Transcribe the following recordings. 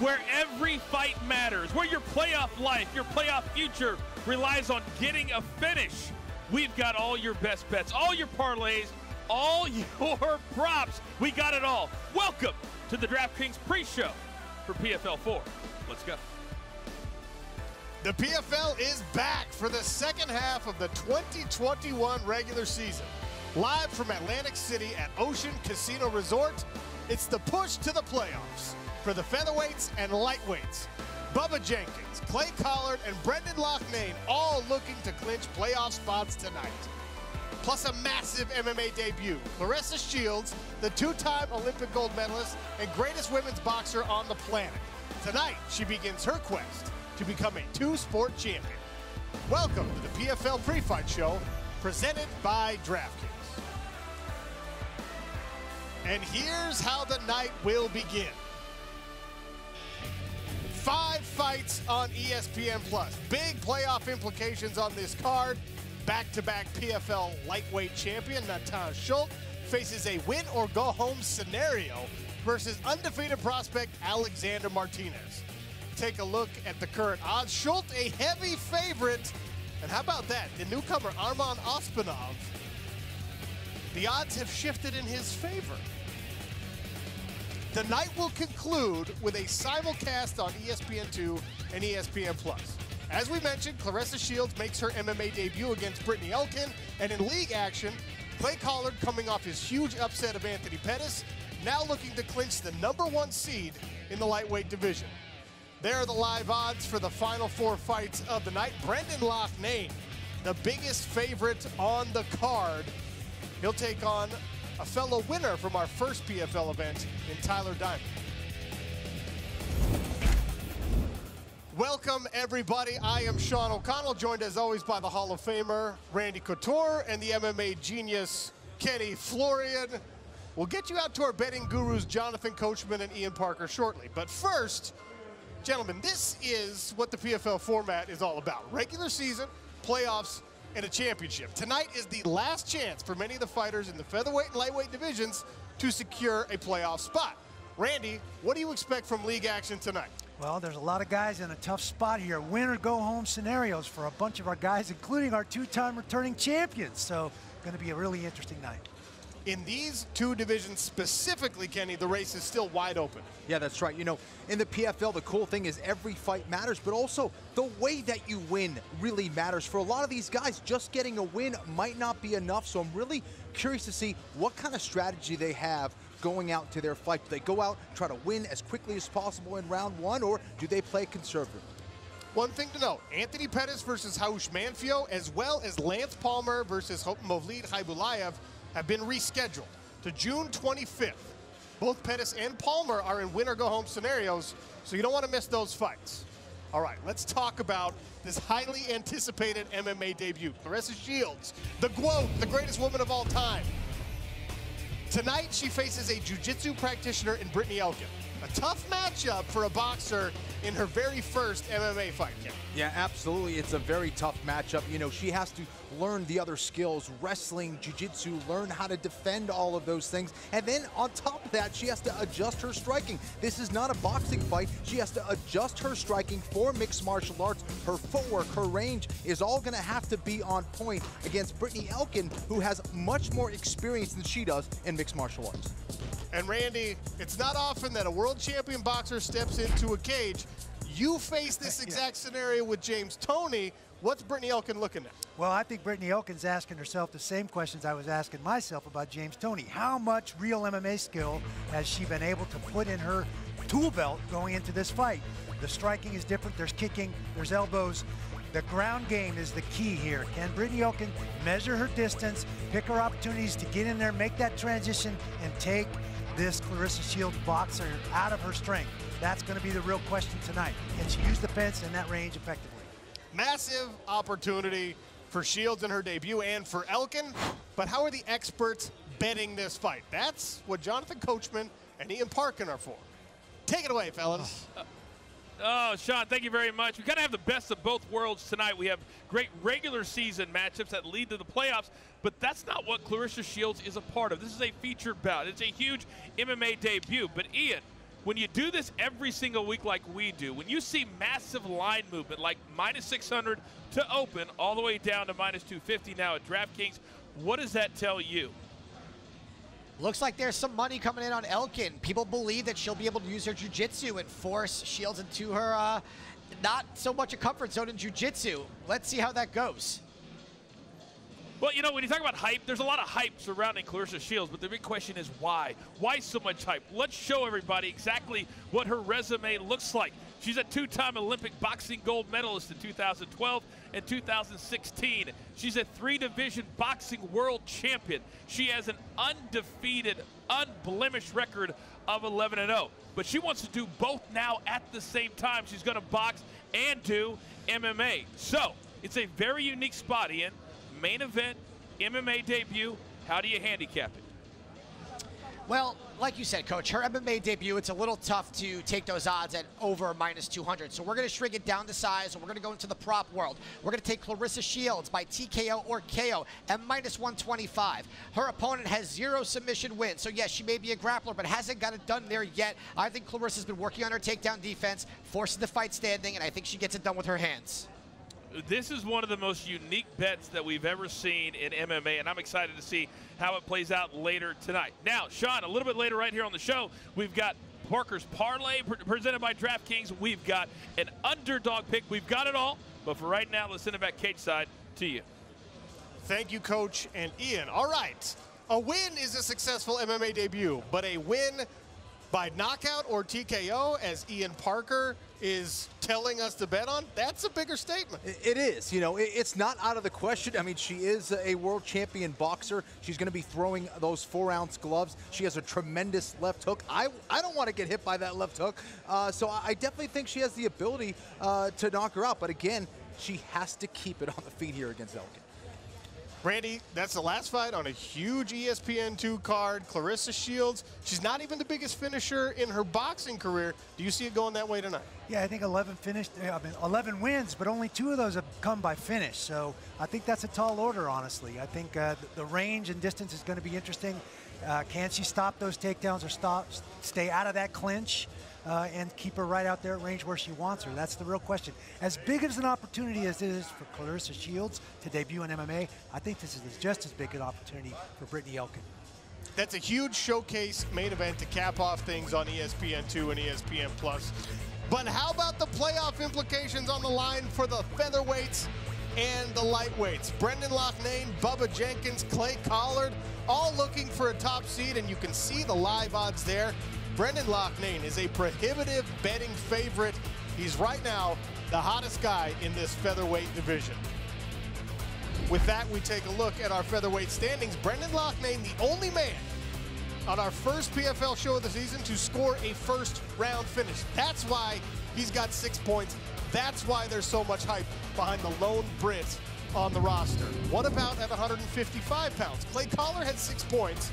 where every fight matters, where your playoff life, your playoff future relies on getting a finish. We've got all your best bets, all your parlays, all your props. We got it all. Welcome to the DraftKings pre-show for PFL 4. Let's go. The PFL is back for the second half of the 2021 regular season. Live from Atlantic City at Ocean Casino Resort, it's the push to the playoffs for the featherweights and lightweights. Bubba Jenkins, Clay Collard, and Brendan Loughnane all looking to clinch playoff spots tonight. Plus a massive MMA debut. Claressa Shields, the two-time Olympic gold medalist and greatest women's boxer on the planet. Tonight, she begins her quest to become a two-sport champion. Welcome to the PFL Pre-Fight Show, presented by DraftKings. And here's how the night will begin. Five fights on ESPN Plus. Big playoff implications on this card. Back-to-back PFL lightweight champion Natan Schulte faces a win or go home scenario versus undefeated prospect Alexander Martinez. Take a look at the current odds. Schulte a heavy favorite. And how about that? The newcomer Arman Ospanov. The odds have shifted in his favor. The night will conclude with a simulcast on E ESPN2 and ESPN Plus. As we mentioned, Claressa Shields makes her MMA debut against Brittany Elkin, and in league action, Clay Collard coming off his huge upset of Anthony Pettis, now looking to clinch the number one seed in the lightweight division. There are the live odds for the final four fights of the night. Brendan Loughnane, the biggest favorite on the card. He'll take on a fellow winner from our first PFL event in Tyler Diamond. Welcome, everybody. I am Sean O'Connell, joined as always by the Hall of Famer Randy Couture and the MMA genius Kenny Florian. We'll get you out to our betting gurus Jonathan Coachman and Ian Parker shortly. But first, gentlemen, this is what the PFL format is all about regular season, playoffs, and a championship. Tonight is the last chance for many of the fighters in the featherweight and lightweight divisions to secure a playoff spot. Randy, what do you expect from league action tonight? Well, there's a lot of guys in a tough spot here. Win or go home scenarios for a bunch of our guys, including our two-time returning champions. So, going to be a really interesting night. In these two divisions specifically, Kenny, the race is still wide open. Yeah, that's right. You know, in the PFL, the cool thing is every fight matters, but also the way that you win really matters. For a lot of these guys, just getting a win might not be enough. So I'm really curious to see what kind of strategy they have going out to their fight. Do they go out, try to win as quickly as possible in round one, or do they play conservative? One thing to note, Anthony Pettis versus Raush Manfio, as well as Lance Palmer versus Movlid Khaybulaev have been rescheduled to June 25th. Both Pettis and Palmer are in win or go home scenarios, so you don't want to miss those fights. All right, let's talk about this highly anticipated MMA debut. Claressa Shields, the GWOAT, the greatest woman of all time. Tonight, she faces a jiu-jitsu practitioner in Brittany Elkin. A tough matchup for a boxer in her very first MMA fight, Ken. Yeah, absolutely. It's a very tough matchup. You know, she has to learn the other skills, wrestling, jiu-jitsu, learn how to defend all of those things. And then on top of that, she has to adjust her striking. This is not a boxing fight. She has to adjust her striking for mixed martial arts. Her footwork, her range is all going to have to be on point against Brittany Elkin, who has much more experience than she does in mixed martial arts. And Randy, it's not often that a world champion boxer steps into a cage. You face this exact scenario with James Toney. What's Brittany Elkin looking at? Well, I think Brittany Elkin's asking herself the same questions I was asking myself about James Toney. How much real MMA skill has she been able to put in her tool belt going into this fight? The striking is different. There's kicking, there's elbows. The ground game is the key here. Can Brittany Elkin measure her distance, pick her opportunities to get in there, make that transition, and take this Claressa Shields boxer out of her strength? That's going to be the real question tonight. Can she use the fence in that range effectively? Massive opportunity for Shields in her debut and for Elkin. But how are the experts betting this fight? That's what Jonathan Coachman and Ian Parker are for. Take it away, fellas. Oh, Oh, Sean, thank you very much. We kind of have the best of both worlds tonight. We have great regular season matchups that lead to the playoffs, but that's not what Claressa Shields is a part of. This is a featured bout. It's a huge MMA debut. But Ian, when you do this every single week like we do, when you see massive line movement like minus 600 to open all the way down to minus 250 now at DraftKings, what does that tell you? Looks like there's some money coming in on Elkin. People believe that she'll be able to use her jiu-jitsu and force Shields into her uh, not so much a comfort zone in jiu-jitsu. Let's see how that goes. Well, you know, when you talk about hype, there's a lot of hype surrounding Claressa Shields, but the big question is why? Why so much hype? Let's show everybody exactly what her resume looks like. She's a two-time Olympic boxing gold medalist in 2012 and 2016. She's a three-division boxing world champion. She has an undefeated, unblemished record of 11 and 0. But she wants to do both now at the same time. She's going to box and do MMA. So it's a very unique spot, Ian main event, MMA debut. How do you handicap it? Well, like you said, Coach, her MMA debut, it's a little tough to take those odds at over minus 200. So we're going to shrink it down to size, and we're going to go into the prop world. We're going to take Claressa Shields by TKO or KO at minus 125. Her opponent has zero submission wins. So, yes, she may be a grappler, but hasn't got it done there yet. I think Claressa's been working on her takedown defense, forcing the fight standing, and I think she gets it done with her hands this is one of the most unique bets that we've ever seen in MMA, and I'm excited to see how it plays out later tonight. Now, Sean, a little bit later right here on the show, we've got Parker's Parlay presented by DraftKings. We've got an underdog pick. We've got it all. But for right now, let's send it back cage side to you. Thank you, Coach and Ian. All right. A win is a successful MMA debut, but a win by knockout or TKO, as Ian Parker is telling us to bet on, that's a bigger statement. It is. You know, it's not out of the question. I mean, she is a world champion boxer. She's going to be throwing those four ounce gloves. She has a tremendous left hook. I, I don't want to get hit by that left hook. Uh, so I definitely think she has the ability uh, to knock her out. But again, she has to keep it on the feet here against Elkin. Randy, that's the last fight on a huge ESPN2 card. Claressa Shields, she's not even the biggest finisher in her boxing career. Do you see it going that way tonight? Yeah, I think 11 finished, I mean, 11 wins, but only two of those have come by finish. So I think that's a tall order, honestly. I think uh, the range and distance is going to be interesting. Uh, can she stop those takedowns or stop, stay out of that clinch? uh, and keep her right out there at range where she wants her? That's the real question. As big as an opportunity as it is for Claressa Shields to debut in MMA, I think this is just as big an opportunity for Brittany Elkin. That's a huge showcase main event to cap off things on ESPN2 and ESPN Plus. But how about the playoff implications on the line for the featherweights and the lightweights? Brendan Loughnane, Bubba Jenkins, Clay Collard, all looking for a top seed, and you can see the live odds there. Brendan Loughnane is a prohibitive betting favorite. He's right now the hottest guy in this featherweight division. With that, we take a look at our featherweight standings. Brendan Loughnane, the only man on our first PFL show of the season to score a first round finish. That's why he's got six points. That's why there's so much hype behind the lone Brit on the roster. What about at 155 pounds? Clay Collard had six points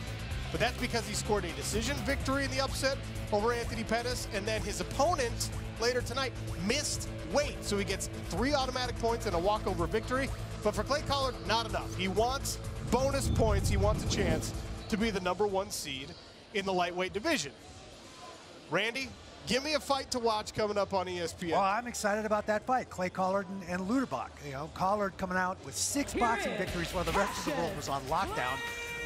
but that's because he scored a decision victory in the upset over Anthony Pettis, and then his opponent later tonight missed weight, so he gets three automatic points and a walkover victory. But for Clay Collard, not enough. He wants bonus points. He wants a chance to be the number one seed in the lightweight division. Randy, give me a fight to watch coming up on ESPN. Well, I'm excited about that fight. Clay Collard and, and Lutterbach. You know, Collard coming out with six boxing victories while the rest of the world was on lockdown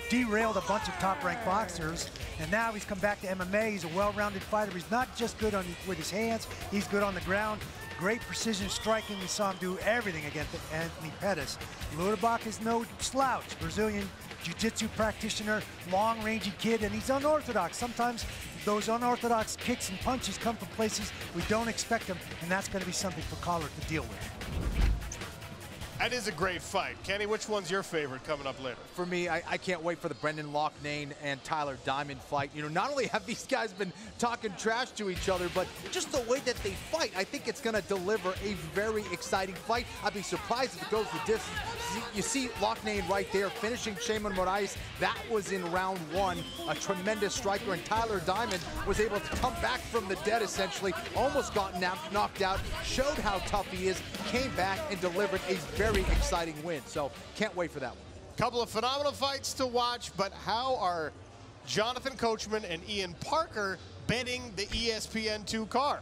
derailed a bunch of top-ranked boxers, and now he's come back to MMA. He's a well-rounded fighter. He's not just good on with his hands. He's good on the ground. Great precision striking. We saw him do everything against Anthony Pettis. Lutterbach is no slouch. Brazilian jiu-jitsu practitioner, long-rangey kid, and he's unorthodox. Sometimes those unorthodox kicks and punches come from places we don't expect them, and that's going to be something for Collard to deal with. That is a great fight. Kenny, which one's your favorite coming up later? For me, I, I, can't wait for the Brendan Loughnane and Tyler Diamond fight. You know, not only have these guys been talking trash to each other, but just the way that they fight, I think it's going to deliver a very exciting fight. I'd be surprised if it goes the distance. You see Loughnane right there finishing Sheymon Moraes. That was in round one. A tremendous striker, and Tyler Diamond was able to come back from the dead, essentially. Almost got knocked out, showed how tough he is, came back and delivered a very very exciting win. So can't wait for that one. Couple of phenomenal fights to watch, but how are Jonathan Coachman and Ian Parker betting the ESPN2 car.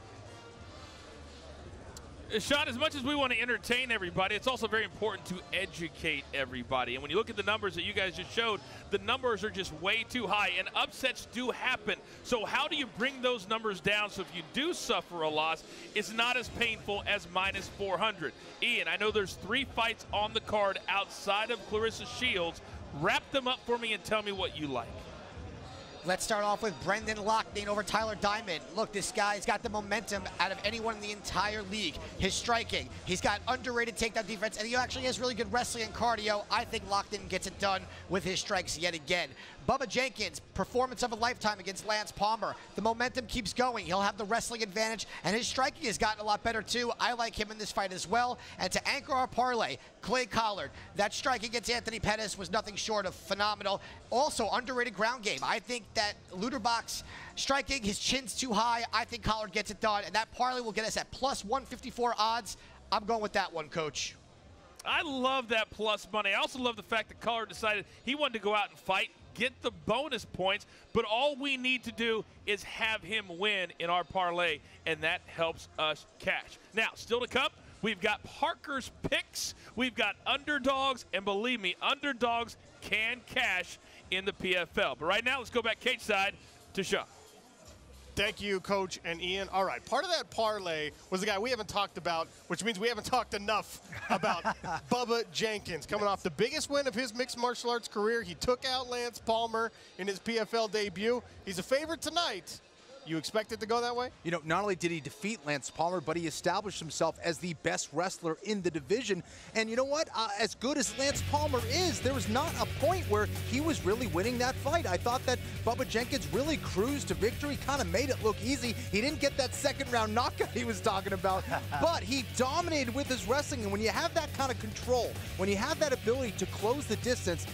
Sean, as much as we want to entertain everybody, it's also very important to educate everybody. And when you look at the numbers that you guys just showed, the numbers are just way too high, and upsets do happen. So, how do you bring those numbers down so if you do suffer a loss, it's not as painful as minus 400? Ian, I know there's three fights on the card outside of Claressa Shields. Wrap them up for me and tell me what you like. Let's start off with Brendan Loughnane over Tyler Diamond. Look, this guy's got the momentum out of anyone in the entire league. His striking, he's got underrated takedown defense, and he actually has really good wrestling and cardio. I think Loughnane gets it done with his strikes yet again. Bubba Jenkins, performance of a lifetime against Lance Palmer. The momentum keeps going. He'll have the wrestling advantage, and his striking has gotten a lot better too. I like him in this fight as well. And to anchor our parlay, Clay Collard. That strike against Anthony Pettis was nothing short of phenomenal. Also, underrated ground game. I think that Lutterbach's striking, his chin's too high. I think Collard gets it done, and that parlay will get us at plus 154 odds. I'm going with that one, Coach. I love that plus money. I also love the fact that Collard decided he wanted to go out and fight get the bonus points, but all we need to do is have him win in our parlay, and that helps us cash. Now, still to come, we've got Parker's picks, we've got underdogs, and believe me, underdogs can cash in the PFL. But right now, let's go back cage side to Shaw. Thank you, Coach and Ian. All right, part of that parlay was the guy we haven't talked about, which means we haven't talked enough about Bubba Jenkins. Coming off the biggest win of his mixed martial arts career, he took out Lance Palmer in his PFL debut. He's a favorite tonight. You expect it to go that way? You know, not only did he defeat Lance Palmer, but he established himself as the best wrestler in the division. And you know what? Uh, as good as Lance Palmer is, there was not a point where he was really winning that fight. I thought that Bubba Jenkins really cruised to victory, kind of made it look easy. He didn't get that second round knockout he was talking about, but he dominated with his wrestling. And when you have that kind of control, when you have that ability to close the distance,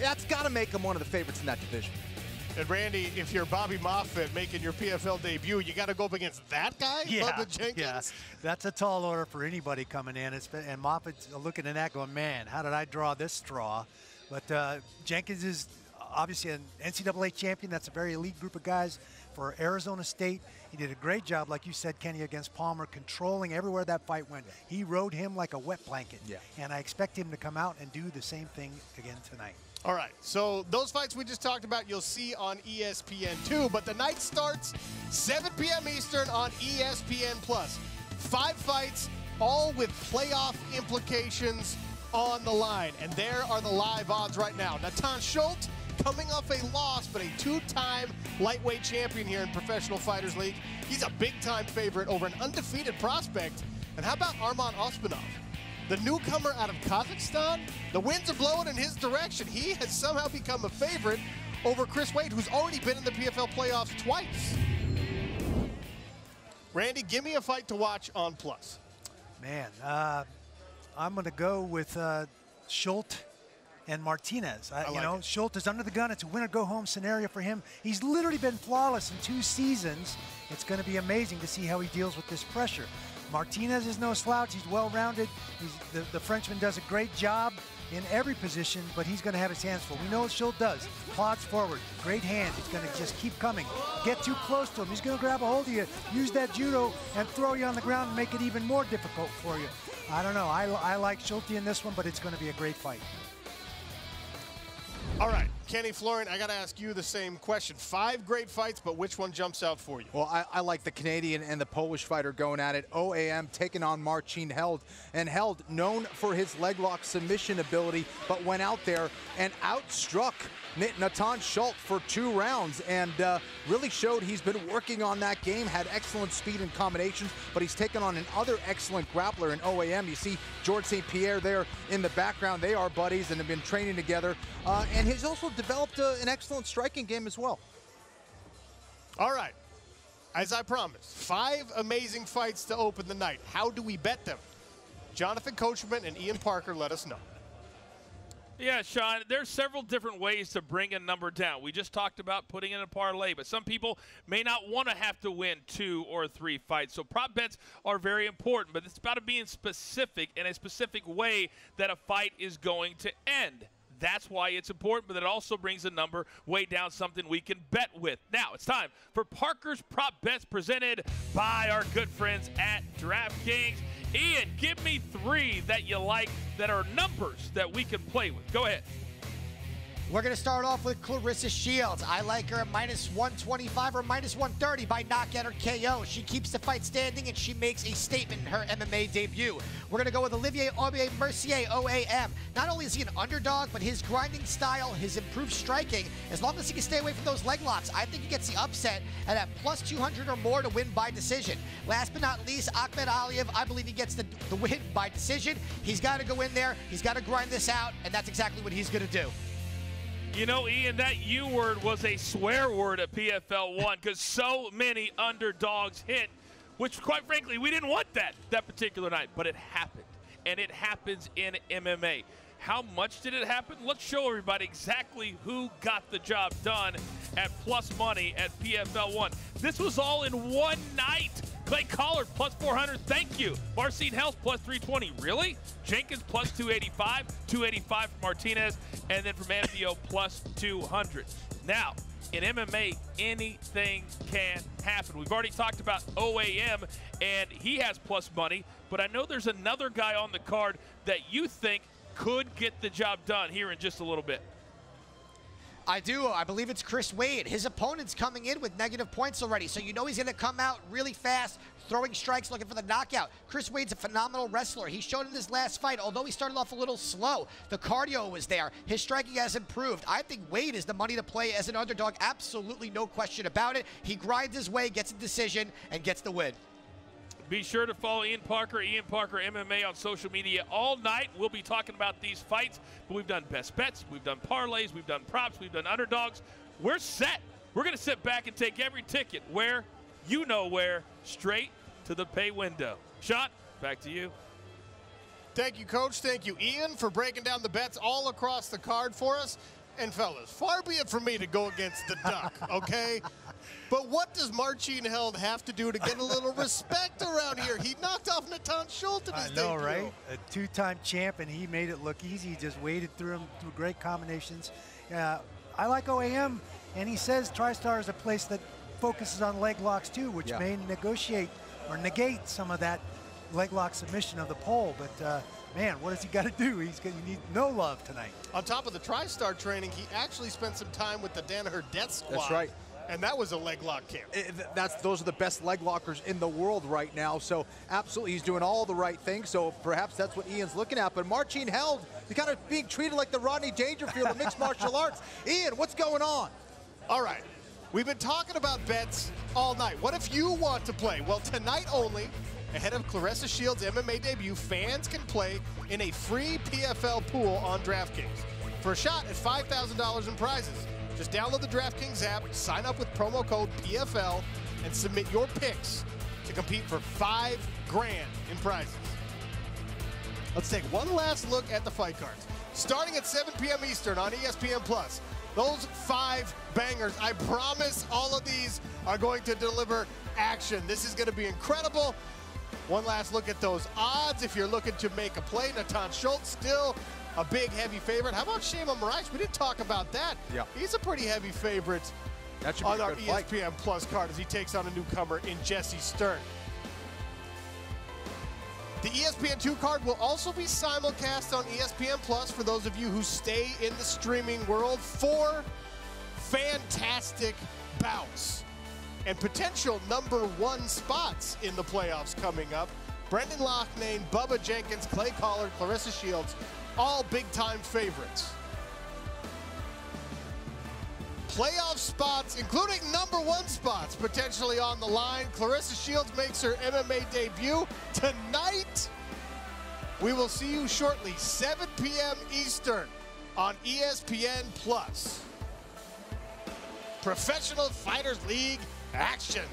that's got to make him one of the favorites in that division. And Randy, if you're Bobby Moffett making your PFL debut, you got to go up against that guy, yeah, Bubba Jenkins. Yeah, that's a tall order for anybody coming in. It's been, and Moffett's looking at that, going, "Man, how did I draw this straw?" But uh, Jenkins is obviously an NCAA champion. That's a very elite group of guys for Arizona State. He did a great job, like you said, Kenny, against Palmer, controlling everywhere that fight went. He rode him like a wet blanket. Yeah. And I expect him to come out and do the same thing again tonight. All right, so those fights we just talked about, you'll see on ESPN2, but the night starts 7 p.m. Eastern on ESPN Plus. Five fights, all with playoff implications on the line, and there are the live odds right now. Natan Schulte coming off a loss, but a two-time lightweight champion here in Professional Fighters League. He's a big-time favorite over an undefeated prospect. And how about Arman Ospanov? The newcomer out of Kazakhstan, the winds are blowing in his direction. He has somehow become a favorite over Chris Wade, who's already been in the PFL playoffs twice. Randy, give me a fight to watch on Plus. Man, uh, I'm going to go with uh, Schulte and Martinez. I, I like you know, it. Schulte is under the gun. It's a win or go home scenario for him. He's literally been flawless in two seasons. It's going to be amazing to see how he deals with this pressure. Martinez is no slouch. He's well-rounded. He's, the, the Frenchman does a great job in every position, but he's going to have his hands full. We know what Schulte does. Plods forward, great hands. He's going to just keep coming. Get too close to him. He's going to grab a hold of you, use that judo, and throw you on the ground and make it even more difficult for you. I don't know. I, I like Schulte in this one, but it's going to be a great fight. All right, Kenny Florian, I got to ask you the same question. Five great fights, but which one jumps out for you? Well, I, I, like the Canadian and the Polish fighter going at it. OAM taking on Marcin Held. And Held, known for his leg lock submission ability, but went out there and outstruck Natan Schulte for two rounds and uh, really showed he's been working on that game, had excellent speed and combinations, but he's taken on another excellent grappler in OAM. You see George St. Pierre there in the background. They are buddies and have been training together. Uh, and he's also developed uh, an excellent striking game as well. All right, as I promised, five amazing fights to open the night. How do we bet them? Jonathan Coachman and Ian Parker let us know. Yeah, Sean, there's several different ways to bring a number down. We just talked about putting in a parlay, but some people may not want to have to win two or three fights. So prop bets are very important, but it's about being specific in a specific way that a fight is going to end. That's why it's important, but it also brings a number way down something we can bet with. Now it's time for Parker's Prop Bets presented by our good friends at DraftKings. Ian, give me three that you like that are numbers that we can play with. Go ahead. We're going to start off with Claressa Shields. I like her at minus 125 or minus 130 by knockout or KO. She keeps the fight standing and she makes a statement in her MMA debut. We're going to go with Olivier Aubin-Mercier, OAM. Not only is he an underdog, but his grinding style, his improved striking, as long as he can stay away from those leg locks, I think he gets the upset at at plus 200 or more to win by decision. Last but not least, Ahmed Aliyev, I believe he gets the, the win by decision. He's got to go in there, he's got to grind this out, and that's exactly what he's going to do. You know, Ian, that U word was a swear word at PFL 1 because so many underdogs hit, which, quite frankly, we didn't want that that particular night, but it happened. And it happens in MMA. How much did it happen? Let's show everybody exactly who got the job done at plus money at PFL 1. This was all in one night. Clay Collard plus 400, thank you. Marcin Held plus 320, really? Jenkins plus 285, 285 for Martinez, and then from Anthio plus 200. Now, in MMA, anything can happen. We've already talked about OAM, and he has plus money, but I know there's another guy on the card that you think could get the job done here in just a little bit. I do. I believe it's Chris Wade. His opponent's coming in with negative points already, so you know he's going to come out really fast, throwing strikes, looking for the knockout. Chris Wade's a phenomenal wrestler. He showed in his last fight, although he started off a little slow, the cardio was there. His striking has improved. I think Wade is the money to play as an underdog. Absolutely no question about it. He grinds his way, gets a decision, and gets the win. Be sure to follow Ian Parker, Ian Parker MMA on social media all night. We'll be talking about these fights, but we've done best bets, we've done parlays, we've done props, we've done underdogs. We're set. We're going to sit back and take every ticket where, you know where, straight to the pay window. Shot, back to you. Thank you, Coach. Thank you, Ian, for breaking down the bets all across the card for us. And fellas, far be it from me to go against the duck, okay? But what does Marcin Held have to do to get a little respect around here? He knocked off Natan Schulte in his I know, debut. right? A two-time champ, and he made it look easy. He just waded through them through great combinations. Uh, I like OAM, and he says TriStar is a place that focuses on leg locks too, which Yeah. may negotiate or negate some of that leg lock submission of the pole. But uh, man, what has he got to do? He's going to need no love tonight. On top of the TriStar training, he actually spent some time with the Danaher Death Squad. That's right. And that was a leg lock camp. Eh, it- that's those are the best leg lockers in the world right now. So absolutely, he's doing all the right things. So perhaps that's what Ian's looking at. But Marcin Held, he's kind of being treated like the Rodney Dangerfield of mixed martial arts. Ian, what's going on? All right. We've been talking about bets all night. What if you want to play? Well, tonight only, ahead of Claressa Shields' MMA debut, fans can play in a free PFL pool on DraftKings for a shot at $5,000 in prizes. Just download the DraftKings app, sign up with promo code PFL, and submit your picks to compete for five grand in prizes. Let's take one last look at the fight cards. Starting at 7 p.m. Eastern on ESPN Plus, those five bangers, I promise all of these are going to deliver action. This is going to be incredible. One last look at those odds. If you're looking to make a play, Natan Schulte still a big heavy favorite. How about Sheymon Moraes? We didn't talk about that. Yeah. He's a pretty heavy favorite That should on our E good fight. ESPN Plus card as he takes on a newcomer in Jesse Stern. The E ESPN2 card will also be simulcast on ESPN Plus for those of you who stay in the streaming world. Four fantastic bouts and potential number one spots in the playoffs coming up. Brendan Loughnane, Bubba Jenkins, Clay Collard, Claressa Shields, all big time favorites playoff spots, including number one spots, potentially on the line. Claressa Shields makes her MMA debut tonight. We will see you shortly, 7 p.m. Eastern on ESPN Plus. Professional Fighters League action.